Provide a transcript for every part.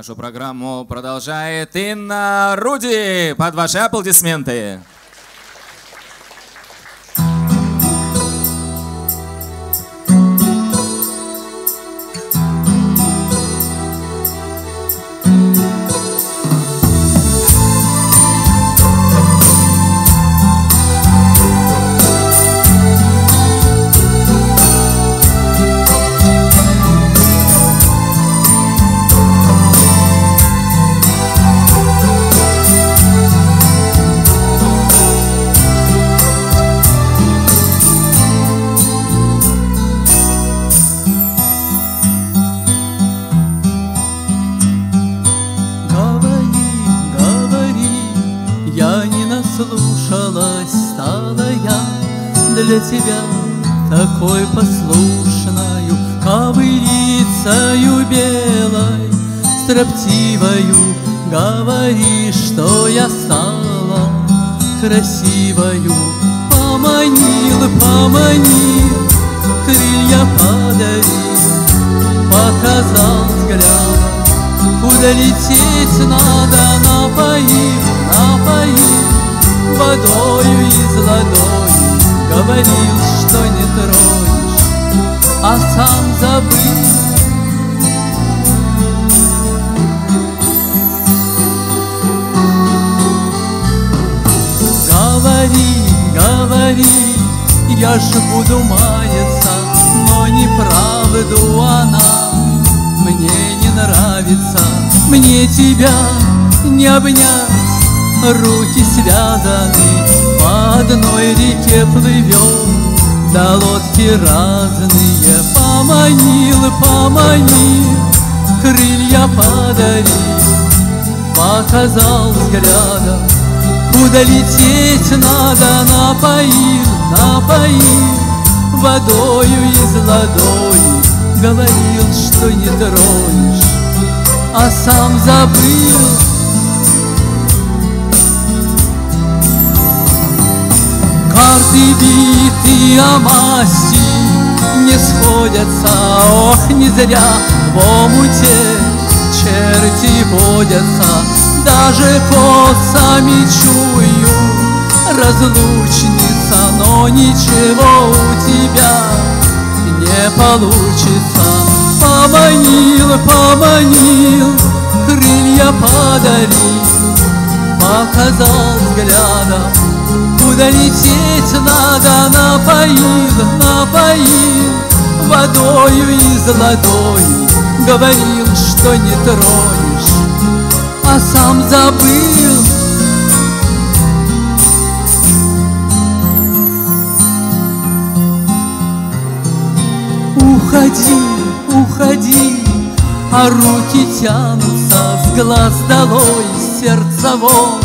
Нашу программу продолжает Инна Руди. Под ваши аплодисменты. Для тебя такой послушною Ковылицею белой, строптивою. Говори, что я стала красивою. Поманил, поманил, крылья подарил Показал взгляд, куда лететь надо напоил водою из ладони Говорил, что не тронешь, а сам забыл. Говори, говори, я ж буду маяться Но неправду она мне не нравится. Мне тебя не обнять, руки связаны по одной реке плывем, да лодки разные. Поманил, поманил, крылья подарил Показал взглядом, куда лететь надо Напоил, напоил, водою из ладони Говорил, что не тронешь, а сам забыл масти не сходятся, ох, не зря в омуте черти водятся, даже косами чую разлучница, но ничего у тебя не получится. Поманил, поманил, крылья подарил, показал взглядом Куда лететь надо, напоил Водою из ладони Говорил, что не тронешь А сам забыл Уходи, уходи, а руки тянутся С глаз долой, сердце вон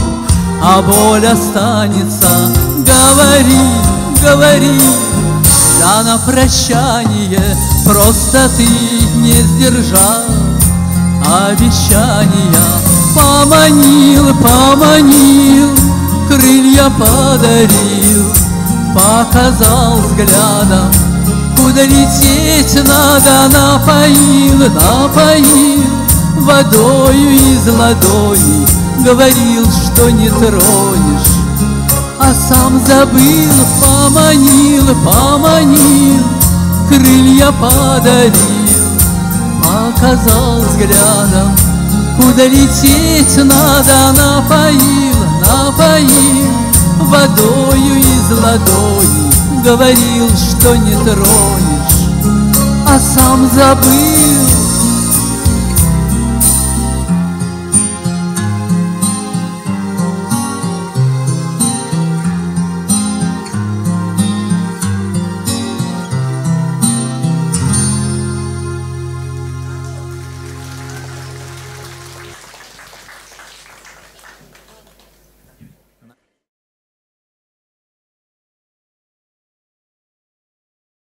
а боль останется. Говори, говори, да на прощание просто ты не сдержал обещания. Поманил, поманил, крылья подарил, показал взглядом, куда лететь надо, напоил, напоил водою из ладони Говорил, что не тронешь, а сам забыл, поманил, поманил, крылья подарил, показал взглядом, куда лететь надо, напоил, напоил, водою из ладони, говорил, что не тронешь, а сам забыл.